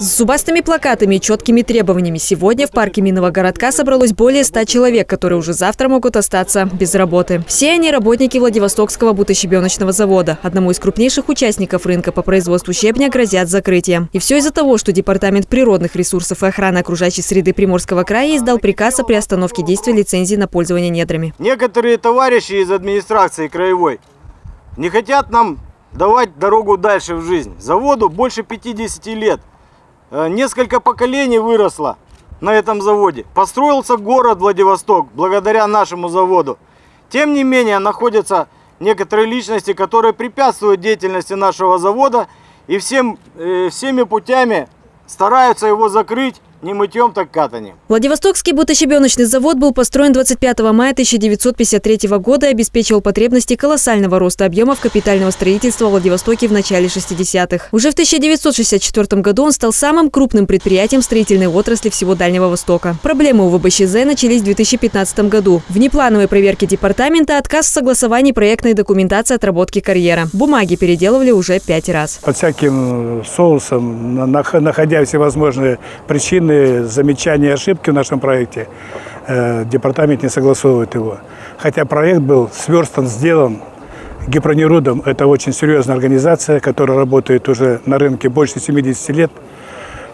С зубастыми плакатами и четкими требованиями сегодня в парке Минного городка собралось более 100 человек, которые уже завтра могут остаться без работы. Все они работники Владивостокского бутощебеночного завода. Одному из крупнейших участников рынка по производству щебня грозят закрытием. И все из-за того, что Департамент природных ресурсов и охраны окружающей среды Приморского края издал приказ о приостановке действия лицензии на пользование недрами. Некоторые товарищи из администрации краевой не хотят нам давать дорогу дальше в жизнь. Заводу больше 50 лет. Э, Несколько поколений выросло на этом заводе. Построился город Владивосток благодаря нашему заводу. Тем не менее, находятся некоторые личности, которые препятствуют деятельности нашего завода и всем, э, всеми путями стараются его закрыть не мытьем, так катанием. Владивостокский бутощебеночный завод был построен 25 мая 1953 года и обеспечивал потребности колоссального роста объемов капитального строительства в Владивостоке в начале 60-х. Уже в 1964 году он стал самым крупным предприятием строительной отрасли всего Дальнего Востока. Проблемы у ВБЩЗ начались в 2015 году. Внеплановой проверки департамента отказ в согласовании проектной документации отработки карьера. Бумаги переделывали уже пять раз. под всяким соусом, на- нах- находя всевозможные причины, замечания и ошибки в нашем проекте, э, департамент не согласовывает его. Хотя проект был сверстан, сделан Гипронерудом. Это очень серьезная организация, которая работает уже на рынке больше 70 лет.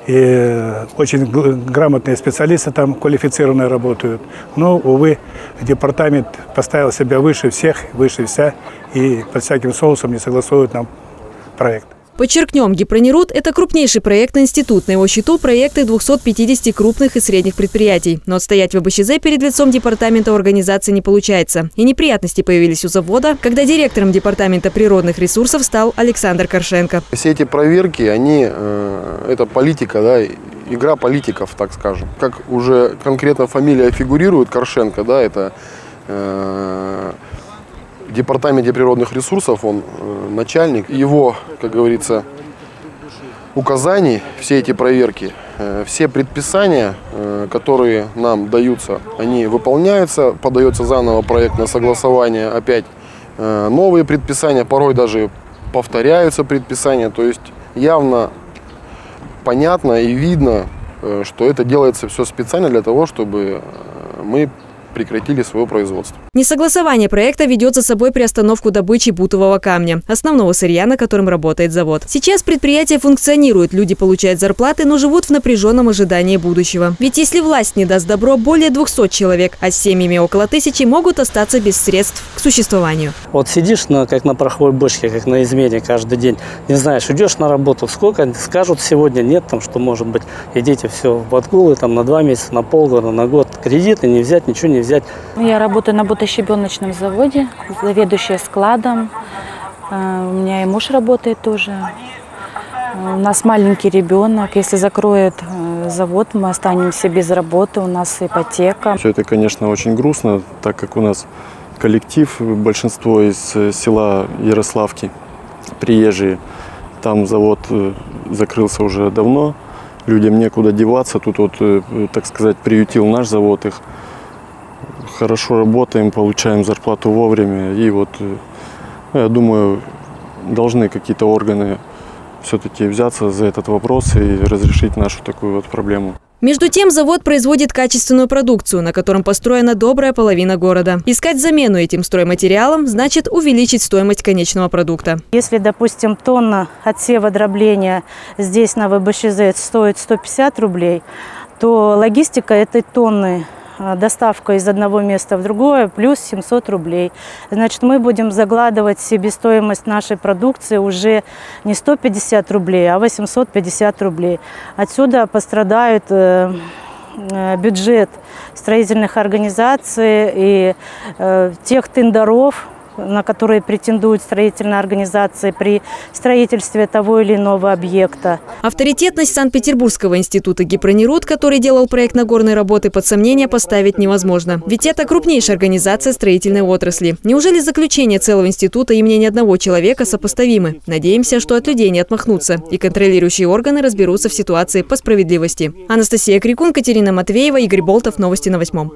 И очень грамотные специалисты там квалифицированные работают. Но, увы, департамент поставил себя выше всех, выше вся, и под всяким соусом не согласовывает нам проект. Подчеркнем, Гипронерут – это крупнейший проектный институт. На его счету проекты 250 крупных и средних предприятий. Но отстоять в ОБЩЗ перед лицом департамента организации не получается. И неприятности появились у завода, когда директором департамента природных ресурсов стал Александр Коршенко. Все эти проверки, они, э, это политика, да, игра политиков, так скажем. Как уже конкретно фамилия фигурирует, Коршенко, да, это э, департаменте природных ресурсов, он э, начальник. Его, как говорится, указаний, все эти проверки, э, все предписания, э, которые нам даются, они выполняются, подается заново проект на согласование, опять новые предписания, порой даже повторяются предписания, то есть явно понятно и видно, что это делается все специально для того, чтобы мы прекратили свое производство. Несогласование проекта ведет за собой приостановку добычи бутового камня, основного сырья, на котором работает завод. Сейчас предприятие функционирует, люди получают зарплаты, но живут в напряженном ожидании будущего. Ведь если власть не даст добро, более 200 человек, а с семьями около тысячи могут остаться без средств к существованию. Вот сидишь на, как на пороховой бочке, как на измене каждый день. Не знаешь, идешь на работу, сколько скажут сегодня, нет, там, что может быть, идите все в отгулы, там, на два месяца, на полгода, на год. Кредиты не взять, ничего не взять. Я работаю на бутощебеночном заводе, заведующая складом. Э, У меня и муж работает тоже. Э, У нас маленький ребенок. Если закроют э, завод, мы останемся без работы. У нас ипотека. Все это, конечно, очень грустно, так как у нас коллектив, большинство из села Ярославки, приезжие. Там завод закрылся уже давно, людям некуда деваться. Тут вот, так сказать, приютил наш завод их. Хорошо работаем, получаем зарплату вовремя. И вот, э, ну, я думаю, должны какие-то органы все-таки взяться за этот вопрос и разрешить нашу такую вот проблему. Между тем, завод производит качественную продукцию, на котором построена добрая половина города. Искать замену этим стройматериалам значит увеличить стоимость конечного продукта. Если, допустим, тонна отсева дробления здесь на ВБШЗ стоит 150 рублей, то логистика этой тонны, доставка из одного места в другое, плюс 700 рублей. Значит, мы будем закладывать в себестоимость нашей продукции уже не 150 рублей, а 850 рублей. Отсюда пострадают э, э, бюджет строительных организаций и э, тех тендеров, на которые претендуют строительные организации при строительстве того или иного объекта. Авторитетность Санкт-Петербургского института Гипронерут, который делал проект Нагорной работы, под сомнение поставить невозможно. Ведь это крупнейшая организация строительной отрасли. Неужели заключение целого института и мнение одного человека сопоставимы? Надеемся, что от людей не отмахнутся, и контролирующие органы разберутся в ситуации по справедливости. Анастасия Крикун, Катерина Матвеева, Игорь Болтов. Новости на восьмом.